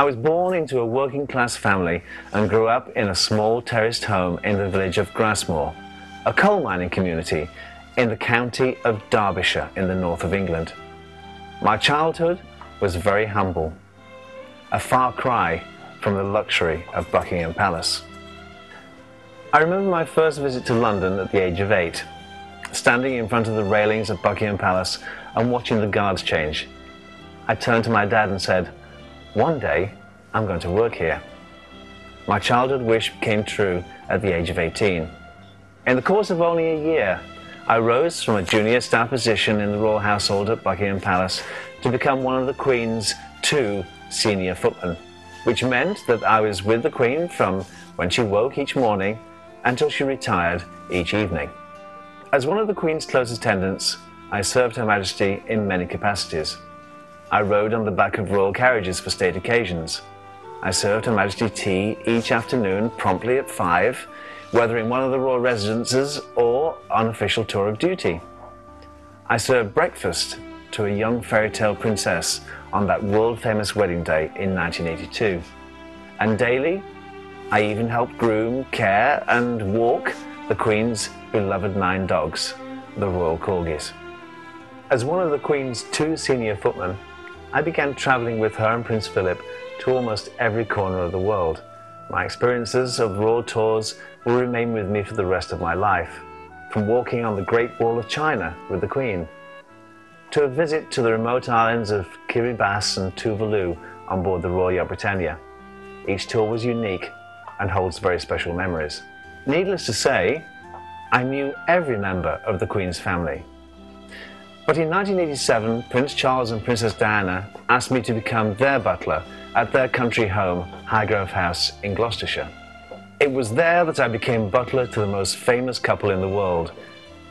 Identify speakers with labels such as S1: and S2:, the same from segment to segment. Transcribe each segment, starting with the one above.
S1: I was born into a working class family and grew up in a small terraced home in the village of Grassmoor, a coal mining community in the county of Derbyshire in the north of England. My childhood was very humble, a far cry from the luxury of Buckingham Palace. I remember my first visit to London at the age of eight, standing in front of the railings of Buckingham Palace and watching the guards change. I turned to my dad and said, One day I'm going to work here. My childhood wish came true at the age of 18. In the course of only a year, I rose from a junior staff position in the royal household at Buckingham Palace to become one of the Queen's two senior footmen, which meant that I was with the Queen from when she woke each morning until she retired each evening. As one of the Queen's close attendants, I served Her Majesty in many capacities. I rode on the back of royal carriages for state occasions. I served Her Majesty tea each afternoon promptly at five, whether in one of the royal residences or on official tour of duty. I served breakfast to a young fairy tale princess on that world famous wedding day in 1982. And daily, I even helped groom, care, and walk the Queen's beloved nine dogs, the Royal Corgis. As one of the Queen's two senior footmen, I began travelling with her and Prince Philip to almost every corner of the world. My experiences of royal tours will remain with me for the rest of my life, from walking on the Great Wall of China with the Queen, to a visit to the remote islands of Kiribati and Tuvalu on board the Royal Britannia. Each tour was unique and holds very special memories. Needless to say, I knew every member of the Queen's family. But in 1987, Prince Charles and Princess Diana asked me to become their butler at their country home, Highgrove House in Gloucestershire. It was there that I became butler to the most famous couple in the world,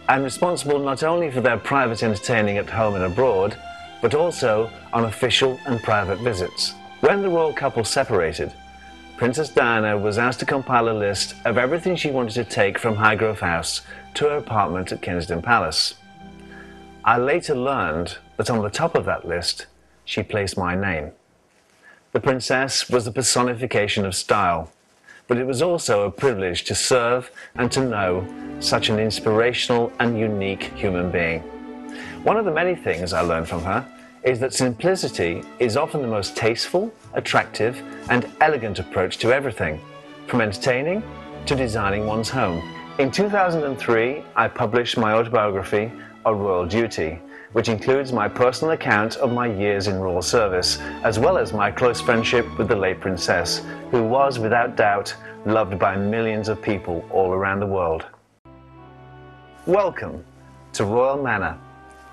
S1: and responsible not only for their private entertaining at home and abroad, but also on official and private visits. When the royal couple separated, Princess Diana was asked to compile a list of everything she wanted to take from Highgrove House to her apartment at Kensington Palace. I later learned that on the top of that list, she placed my name. The princess was the personification of style, but it was also a privilege to serve and to know such an inspirational and unique human being. One of the many things I learned from her is that simplicity is often the most tasteful, attractive, and elegant approach to everything, from entertaining to designing one's home. In 2003, I published my autobiography, A Royal Duty, which includes my personal account of my years in royal service, as well as my close friendship with the late princess, who was, without doubt, loved by millions of people all around the world. Welcome to Royal Manor,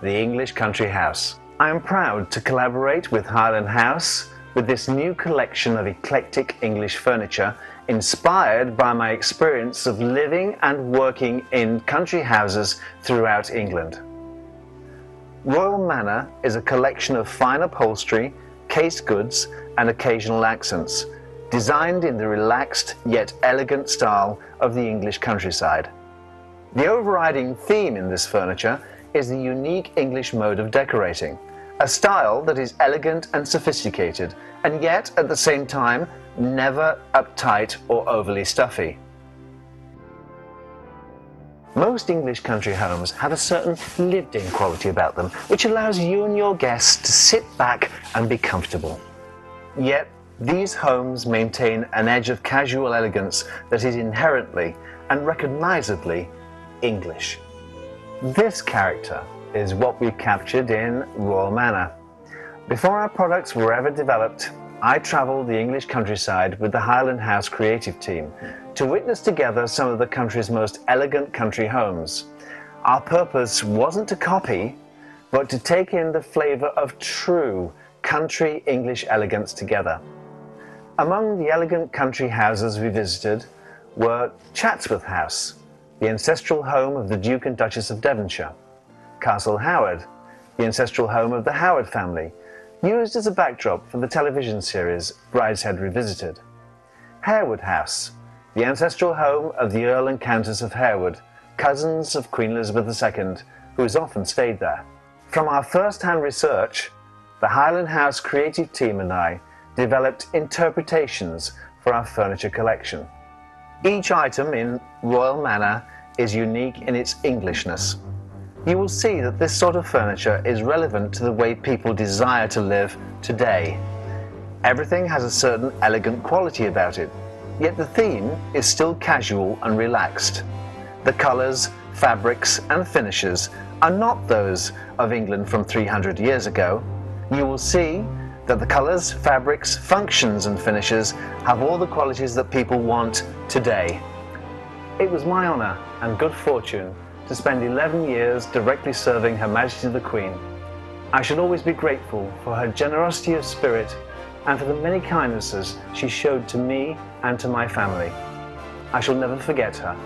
S1: the English country house. I am proud to collaborate with Highland House with this new collection of eclectic English furniture inspired by my experience of living and working in country houses throughout England. Royal Manor is a collection of fine upholstery, case goods, and occasional accents, designed in the relaxed yet elegant style of the English countryside. The overriding theme in this furniture is the unique English mode of decorating, a style that is elegant and sophisticated, and yet at the same time never uptight or overly stuffy. Most English country homes have a certain lived in quality about them, which allows you and your guests to sit back and be comfortable. Yet, these homes maintain an edge of casual elegance that is inherently and recognizably English. This character is what we captured in Royal Manor. Before our products were ever developed, I travelled the English countryside with the Highland House creative team to witness together some of the country's most elegant country homes. Our purpose wasn't to copy, but to take in the flavour of true country English elegance together. Among the elegant country houses we visited were Chatsworth House, the ancestral home of the Duke and Duchess of Devonshire, Castle Howard, the ancestral home of the Howard family, used as a backdrop for the television series Brideshead Revisited. Harewood House, the ancestral home of the Earl and Countess of Harewood, cousins of Queen Elizabeth II, who has often stayed there. From our first hand research, the Highland House creative team and I developed interpretations for our furniture collection. Each item in Royal Manor is unique in its Englishness. You will see that this sort of furniture is relevant to the way people desire to live today. Everything has a certain elegant quality about it, yet the theme is still casual and relaxed. The colours, fabrics and finishes are not those of England from 300 years ago. You will see that the colours, fabrics, functions and finishes have all the qualities that people want today. It was my honour and good fortune to spend 11 years directly serving Her Majesty the Queen. I shall always be grateful for her generosity of spirit and for the many kindnesses she showed to me and to my family. I shall never forget her,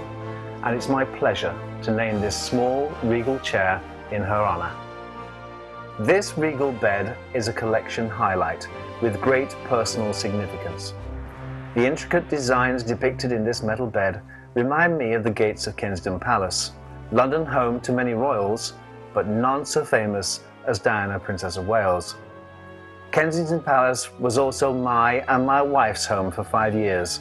S1: and it's my pleasure to name this small regal chair in her honour. This regal bed is a collection highlight with great personal significance. The intricate designs depicted in this metal bed remind me of the gates of Kensington Palace, London home to many royals, but none so famous as Diana, Princess of Wales. Kensington Palace was also my and my wife's home for five years.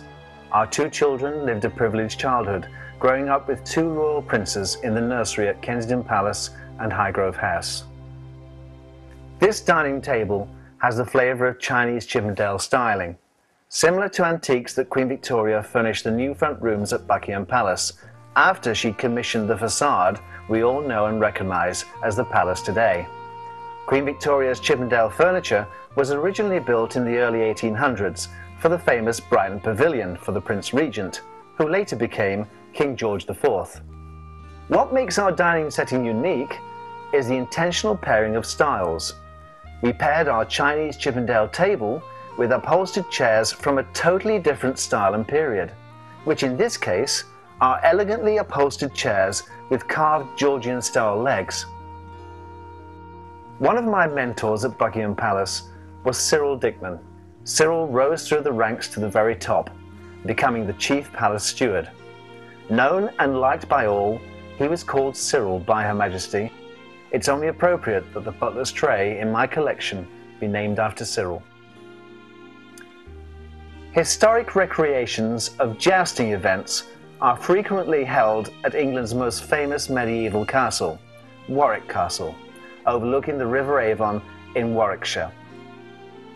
S1: Our two children lived a privileged childhood, growing up with two royal princes in the nursery at Kensington Palace and Highgrove House. This dining table has the flavour of Chinese Chippendale styling, similar to antiques that Queen Victoria furnished the new front rooms at Buckingham Palace after she commissioned the facade we all know and recognise as the palace today. Queen Victoria's Chippendale furniture was originally built in the early 1800s for the famous Brighton Pavilion for the Prince Regent, who later became King George IV. What makes our dining setting unique is the intentional pairing of styles. We paired our Chinese Chippendale table with upholstered chairs from a totally different style and period, which in this case are elegantly upholstered chairs with carved Georgian style legs. One of my mentors at Buckingham Palace was Cyril Dickman. Cyril rose through the ranks to the very top, becoming the chief palace steward. Known and liked by all, he was called Cyril by Her Majesty. It's only appropriate that the butler's tray in my collection be named after Cyril. Historic recreations of jousting events are frequently held at England's most famous medieval castle, Warwick Castle overlooking the River Avon in Warwickshire.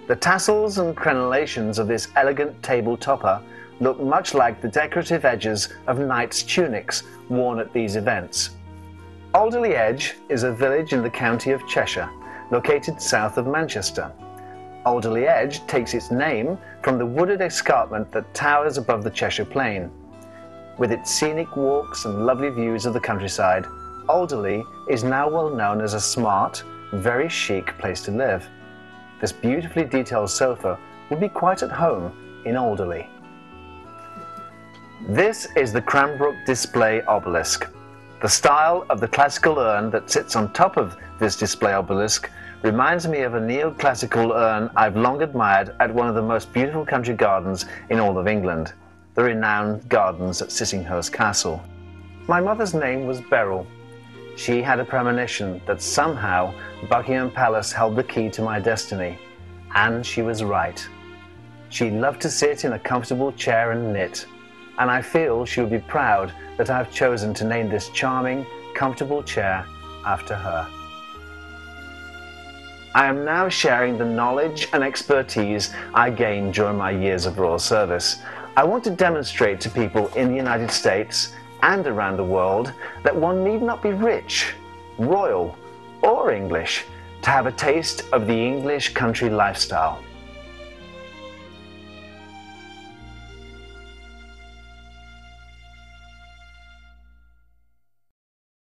S1: The tassels and crenellations of this elegant table topper look much like the decorative edges of knights' tunics worn at these events. Alderley Edge is a village in the county of Cheshire, located south of Manchester. Alderley Edge takes its name from the wooded escarpment that towers above the Cheshire Plain. With its scenic walks and lovely views of the countryside, Alderley is now well known as a smart, very chic place to live. This beautifully detailed sofa would be quite at home in Alderley. This is the Cranbrook display obelisk. The style of the classical urn that sits on top of this display obelisk reminds me of a neoclassical urn I've long admired at one of the most beautiful country gardens in all of England, the renowned gardens at Sissinghurst Castle. My mother's name was Beryl, she had a premonition that somehow Buckingham Palace held the key to my destiny, and she was right. She loved to sit in a comfortable chair and knit, and I feel she would be proud that I have chosen to name this charming, comfortable chair after her. I am now sharing the knowledge and expertise I gained during my years of royal service. I want to demonstrate to people in the United States and around the world that one need not be rich, royal, or English to have a taste of the English country lifestyle.